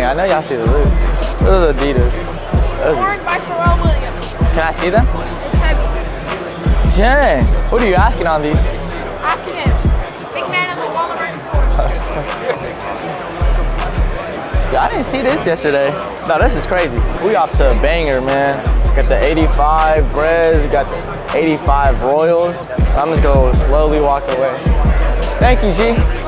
Dang, I know y'all see the loot. Those are Adidas. Those are- by Pharrell Williams. Can I see them? It's heavy. Dang. What are you asking on these? Asking. him. Big man in the Walmart. Yeah, I didn't see this yesterday. No, this is crazy. We off to a banger, man. Got the 85 Breds, got the 85 Royals. I'm just gonna slowly walk away. Thank you, G.